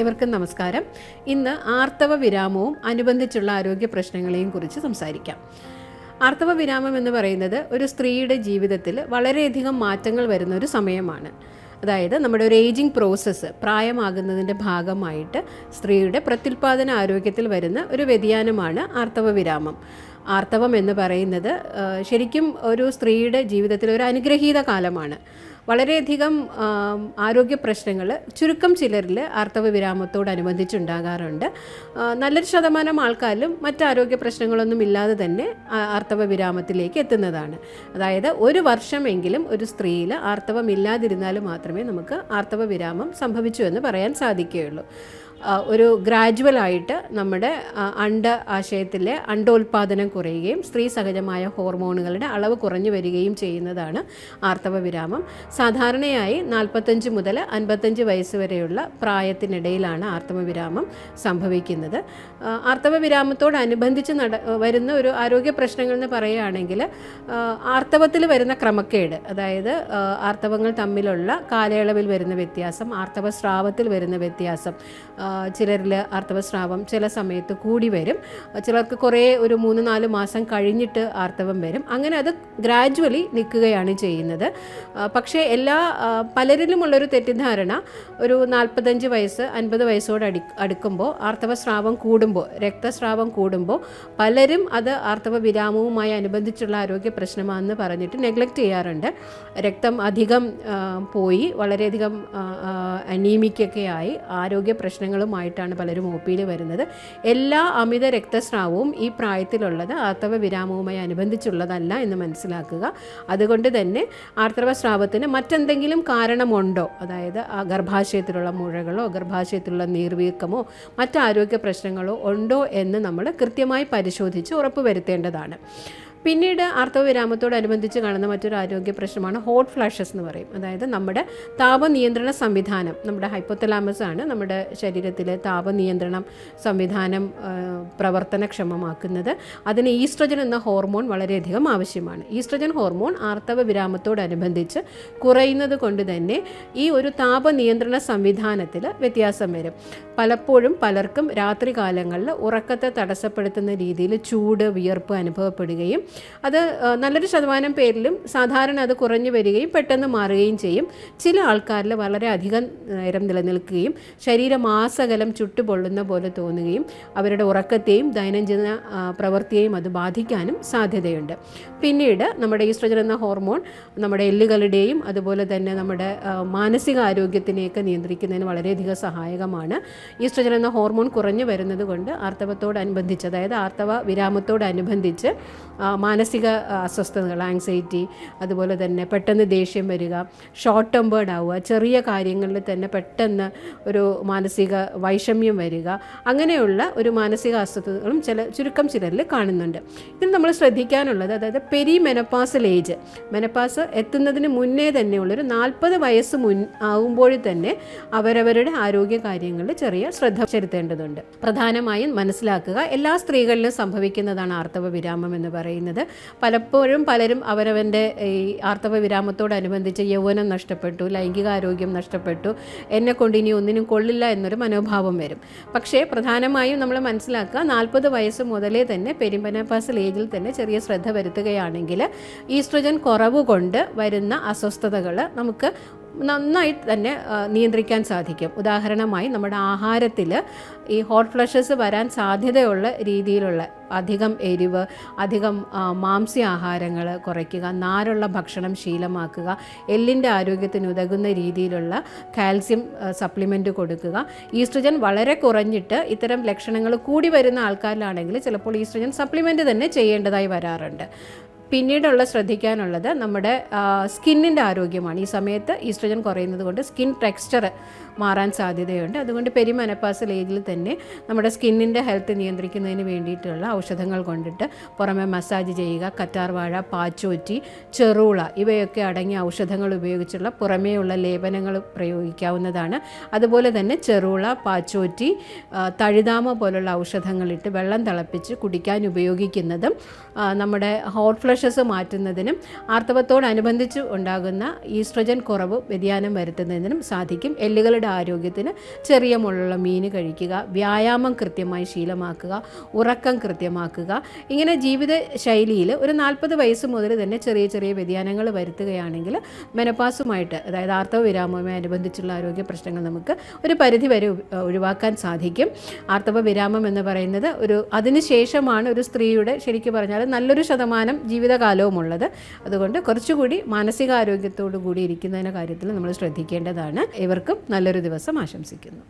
ഏവർക്കും നമസ്കാരം. ഇന്ന് ആർത്തവ വിരാമവും അനുബന്ധിച്ചുള്ള ആരോഗ്യ പ്രശ്നങ്ങളെയും കുറിച്ച് സംസാരിക്കാം. ആർത്തവ വിരാമം എന്ന് പറയുന്നത് ഒരു സ്ത്രീയുടെ ജീവിതത്തിൽ വളരെയധികം മാറ്റങ്ങൾ വരുന്ന ഒരു സമയമാണ്. അതായത് നമ്മുടെ ഒരു ഏജിങ് പ്രോസസ്സ് പ്രായമാകുന്നതിന്റെ ഭാഗമായിട്ട് സ്ത്രീയുടെ പ്രത്യുൽപാദന ആരോഗ്യത്തിൽ വരുന്ന ഒരു വ്യതിയാനമാണ് ആർത്തവ വിരാമം. ആർത്തവം എന്ന് പറയുന്നത് ശരിക്കും ഒരു സ്ത്രീയുടെ ജീവിതത്തിൽ ഒരു അനുഗ്രഹീത കാലമാണ്. വളരെയധികം ആരോഗ്യ പ്രശ്നങ്ങൾ ചുരുക്കം ചിലരിൽ ആർത്തവ വിരാമത്തോടനുബന്ധിച്ചുണ്ടാകാറുണ്ട് നല്ലൊരു ശതമാനം ആൾക്കാരും മറ്റ് ആരോഗ്യ പ്രശ്നങ്ങളൊന്നും ഇല്ലാതെ തന്നെ ആർത്തവ വിരാമത്തിലേക്ക് എത്തുന്നതാണ്. അതായത് ഒരു വർഷമെങ്കിലും ഒരു സ്ത്രീയിൽ ആർത്തവം ഇല്ലാതിരുന്നാൽ മാത്രമേ നമുക്ക് ആർത്തവ വിരാമം സംഭവിച്ചു എന്ന് പറയാൻ സാധിക്കുകയുള്ളൂ. ഒരു ഗ്രാജുവലായിട്ട് നമ്മുടെ അണ്ട ആശയത്തിലെ അണ്ടോൽപാദനം കുറയുകയും സ്ത്രീ സഹജമായ ഹോർമോണുകളുടെ അളവ് കുറഞ്ഞു വരികയും ചെയ്യുന്നതാണ് ആർത്തവ വിരാമം. സാധാരണയായി നാൽപ്പത്തഞ്ച് മുതൽ അൻപത്തഞ്ച് വയസ്സ് വരെയുള്ള പ്രായത്തിനിടയിലാണ് ആർത്തവ വിരാമം സംഭവിക്കുന്നത്. ആർത്തവ വിരാമത്തോടനുബന്ധിച്ച് നട വരുന്ന ഒരു ആരോഗ്യ പ്രശ്നങ്ങൾ എന്ന് പറയുകയാണെങ്കിൽ ആർത്തവത്തിൽ വരുന്ന ക്രമക്കേട് അതായത് ആർത്തവങ്ങൾ തമ്മിലുള്ള കാലയളവിൽ വരുന്ന വ്യത്യാസം ആർത്തവ സ്രാവത്തിൽ വരുന്ന വ്യത്യാസം ചിലരിൽ ആർത്തവസ്രാവം ചില സമയത്ത് കൂടി വരും. ചിലർക്ക് കുറേ ഒരു മൂന്ന് നാല് മാസം കഴിഞ്ഞിട്ട് ആർത്തവം വരും. അങ്ങനെ അത് ഗ്രാജുവലി നിൽക്കുകയാണ് ചെയ്യുന്നത്. പക്ഷേ എല്ലാ പലരിലുമുള്ളൊരു തെറ്റിദ്ധാരണ ഒരു നാൽപ്പത്തഞ്ച് വയസ്സ് അൻപത് വയസ്സോട് അടി അടുക്കുമ്പോൾ ആർത്തവസ്രാവം കൂടുമ്പോൾ രക്തസ്രാവം കൂടുമ്പോൾ പലരും അത് ആർത്തവ വിരാമവുമായി അനുബന്ധിച്ചുള്ള ആരോഗ്യ പ്രശ്നമാണെന്ന് പറഞ്ഞിട്ട് നെഗ്ലക്റ്റ് ചെയ്യാറുണ്ട്. രക്തം അധികം പോയി വളരെയധികം അനീമിക്കൊക്കെ ആയി ആരോഗ്യ പ്രശ്നങ്ങളുമായിട്ടാണ് പലരും ഒ പിയിൽ വരുന്നത്. എല്ലാ അമിത രക്തസ്രാവവും ഈ പ്രായത്തിലുള്ളത് ആർത്തവ വിരാമവുമായി അനുബന്ധിച്ചുള്ളതല്ല എന്ന് മനസ്സിലാക്കുക. അതുകൊണ്ട് തന്നെ ആർത്തവ സ്രാവത്തിന് മറ്റെന്തെങ്കിലും കാരണമുണ്ടോ? അതായത് ഗർഭാശയത്തിലുള്ള മുഴകളോ ഗർഭാശയത്തിലുള്ള നീർവീക്കമോ മറ്റാരോഗ്യ പ്രശ്നങ്ങളോ ഉണ്ടോ എന്ന് നമ്മൾ കൃത്യമായി പരിശോധിച്ച് ഉറപ്പുവരുത്തേണ്ടതാണ്. പിന്നീട് അർത്ഥവിരാമത്തോടനുബന്ധിച്ച് കാണുന്ന മറ്റൊരു ആരോഗ്യ പ്രശ്നമാണ് ഹോട്ട് ഫ്ലാഷസ് എന്ന് പറയും. അതായത് നമ്മുടെ താപനിയന്ത്രണ സംവിധാനം നമ്മുടെ ഹൈപ്പോത്തലാമസ് ആണ് നമ്മുടെ ശരീരത്തിലെ താപനിയന്ത്രണം സംവിധാനം പ്രവർത്തനക്ഷമമാക്കുന്നത്. അതിന് ഈസ്ട്രജൻ എന്ന ഹോർമോൺ വളരെയധികം ആവശ്യമാണ്. ഈസ്ട്രജൻ ഹോർമോൺ ആർത്തവ വിരാമത്തോടനുബന്ധിച്ച് കുറയുന്നത് കൊണ്ട് തന്നെ ഈ ഒരു താപനിയന്ത്രണ സംവിധാനത്തിൽ വ്യത്യാസം വരും. പലപ്പോഴും പലർക്കും രാത്രി കാലങ്ങളിൽ ഉറക്കത്തെ തടസ്സപ്പെടുത്തുന്ന രീതിയിൽ ചൂട് വിയർപ്പ് അനുഭവപ്പെടുകയും അത് നല്ലൊരു ശതമാനം പേരിലും സാധാരണ അത് കുറഞ്ഞു വരികയും പെട്ടെന്ന് മാറുകയും ചെയ്യും. ചില ആൾക്കാരിൽ വളരെ അധികം നേരം നിലനിൽക്കുകയും ശരീരമാസകലം ചുട്ടുപൊള്ളുന്ന പോലെ തോന്നുകയും അവരുടെ ഉറക്കത്തെയും ദൈനംദിന പ്രവൃത്തിയെയും അത് ബാധിക്കാനും സാധ്യതയുണ്ട്. പിന്നീട് നമ്മുടെ ഈസ്ട്രജൻ എന്ന ഹോർമോൺ നമ്മുടെ എല്ലുകളുടെയും അതുപോലെ തന്നെ നമ്മുടെ മാനസികാരോഗ്യത്തിനെയൊക്കെ നിയന്ത്രിക്കുന്നതിന് വളരെയധികം സഹായകമാണ്. ഈസ്ട്രജൻ എന്ന ഹോർമോൺ കുറഞ്ഞു വരുന്നത് കൊണ്ട് ആർത്തവത്തോടനുബന്ധിച്ച് അതായത് ആർത്തവ വിരാമത്തോടനുബന്ധിച്ച് മാനസിക അസ്വസ്ഥതകൾ ആങ്സൈറ്റി അതുപോലെ തന്നെ പെട്ടെന്ന് ദേഷ്യം വരിക ഷോർട്ട് ടെമ്പേർഡ് ആവുക ചെറിയ കാര്യങ്ങളിൽ തന്നെ പെട്ടെന്ന് ഒരു മാനസിക വൈഷമ്യം വരിക അങ്ങനെയുള്ള ഒരു മാനസിക അസ്വസ്ഥതകളും ചില ചുരുക്കം ചിലരിൽ കാണുന്നുണ്ട്. ഇതിൽ നമ്മൾ ശ്രദ്ധിക്കാനുള്ളത് അതായത് പെരി മെനപ്പാസൽ ഏജ് മെനപ്പാസ് എത്തുന്നതിന് മുന്നേ തന്നെയുള്ളൊരു നാൽപ്പത് വയസ്സ് മുൻ ആകുമ്പോൾ തന്നെ അവരവരുടെ ആരോഗ്യ കാര്യങ്ങളിൽ ചെറിയ ശ്രദ്ധ ചെലുത്തേണ്ടതുണ്ട്. പ്രധാനമായും മനസ്സിലാക്കുക എല്ലാ സ്ത്രീകളിലും സംഭവിക്കുന്നതാണ് ആർത്തവ വിരാമം എന്ന് പറയുന്നത്. പലപ്പോഴും പലരും അവരവന്റെ ഈ ആർത്തവ വിരാമത്തോടനുബന്ധിച്ച് യൗവനം നഷ്ടപ്പെട്ടു ലൈംഗികാരോഗ്യം നഷ്ടപ്പെട്ടു. എന്നെ കൊണ്ട് ഇനി ഒന്നിനും കൊള്ളില്ല എന്നൊരു മനോഭാവം വരും. പക്ഷേ പ്രധാനമായും നമ്മൾ മനസ്സിലാക്കുക നാൽപ്പത് വയസ്സ് മുതലേ തന്നെ പെരിമ്പനപ്പാസൽ ഏജിൽ തന്നെ ചെറിയ ശ്രദ്ധ വരുത്തുകയാണെങ്കിൽ ഈസ്ട്രജൻ കുറവ് കൊണ്ട് വരുന്ന അസ്വസ്ഥതകൾ നമുക്ക് നന്നായിട്ട് തന്നെ നിയന്ത്രിക്കാൻ സാധിക്കും. ഉദാഹരണമായി നമ്മുടെ ആഹാരത്തിൽ ഈ ഹോട്ട് ഫ്ലഷസ് വരാൻ സാധ്യതയുള്ള രീതിയിലുള്ള അധികം എരിവ് അധികം മാംസ്യ ആഹാരങ്ങൾ കുറയ്ക്കുക നാരുള്ള ഭക്ഷണം ശീലമാക്കുക എല്ലിന്റെ ആരോഗ്യത്തിന് ഉതകുന്ന രീതിയിലുള്ള കാൽസ്യം സപ്ലിമെന്റ് കൊടുക്കുക. ഈസ്ട്രജൻ വളരെ കുറഞ്ഞിട്ട് ഇത്തരം ലക്ഷണങ്ങൾ കൂടി വരുന്ന ആൾക്കാരിലാണെങ്കിൽ ചിലപ്പോൾ ഈസ്ട്രജൻ സപ്ലിമെന്റ് തന്നെ ചെയ്യേണ്ടതായി വരാറുണ്ട്. പിന്നീടുള്ള ശ്രദ്ധിക്കാനുള്ളത് നമ്മുടെ സ്കിന്നിന്റെ ആരോഗ്യമാണ്. ഈ സമയത്ത് ഈസ്ട്രജൻ കുറയുന്നത് കൊണ്ട് സ്കിൻ ടെക്സ്ചർ മാറാൻ സാധ്യതയുണ്ട്. അതുകൊണ്ട് പെരിമനപ്പാസൽ ഏജിൽ തന്നെ നമ്മുടെ സ്കിന്നിന്റെ ഹെൽത്ത് നിയന്ത്രിക്കുന്നതിന് വേണ്ടിയിട്ടുള്ള ഔഷധങ്ങൾ കൊണ്ടിട്ട് പുറമെ മസാജ് ചെയ്യുക കറ്റാർവാഴ പാച്ചോറ്റി ചെറുള ഇവയൊക്കെ അടങ്ങിയ ഔഷധങ്ങൾ ഉപയോഗിച്ചുള്ള പുറമേയുള്ള ലേപനങ്ങൾ പ്രയോഗിക്കാവുന്നതാണ്. അതുപോലെ തന്നെ ചെറുള പാച്ചോറ്റി തഴുതാമ പോലുള്ള ഔഷധങ്ങളിട്ട് വെള്ളം തിളപ്പിച്ച് കുടിക്കാൻ ഉപയോഗിക്കുന്നതും നമ്മുടെ ഹോട്ട് ഫ്ലഷ് ഹോർമോൺഷസ് മാറ്റുന്നതിനും ആർത്തവത്തോടനുബന്ധിച്ച് ഉണ്ടാകുന്ന ഈസ്ട്രജൻ കുറവ് വ്യതിയാനം വരുത്തുന്നതിനും സാധിക്കും. എല്ലുകളുടെ ആരോഗ്യത്തിന് ചെറിയ മുള്ള മീൻ കഴിക്കുക വ്യായാമം കൃത്യമായി ശീലമാക്കുക ഉറക്കം കൃത്യമാക്കുക. ഇങ്ങനെ ജീവിത ശൈലിയിൽ ഒരു നാൽപ്പത് വയസ്സ് മുതൽ തന്നെ ചെറിയ ചെറിയ വ്യതിയാനങ്ങൾ വരുത്തുകയാണെങ്കിൽ മെനപ്പാസുമായിട്ട് അതായത് ആർത്തവ വിരാമവുമായി അനുബന്ധിച്ചുള്ള ആരോഗ്യ പ്രശ്നങ്ങൾ നമുക്ക് ഒരു പരിധി വരെ ഒഴിവാക്കാൻ സാധിക്കും. ആർത്തവ വിരാമം എന്ന് പറയുന്നത് ഒരു അതിനുശേഷമാണ് ഒരു സ്ത്രീയുടെ ശരിക്കും പറഞ്ഞാൽ നല്ലൊരു ശതമാനം ജീവിതകാലവും ഉള്ളത് അതുകൊണ്ട് കുറച്ചുകൂടി മാനസികാരോഗ്യത്തോടു കൂടി ഇരിക്കുന്നതിന്റെ കാര്യത്തിൽ നമ്മൾ ശ്രദ്ധിക്കേണ്ടതാണ്. ഇവർക്കും നല്ലൊരു ദിവസം ആശംസിക്കുന്നു.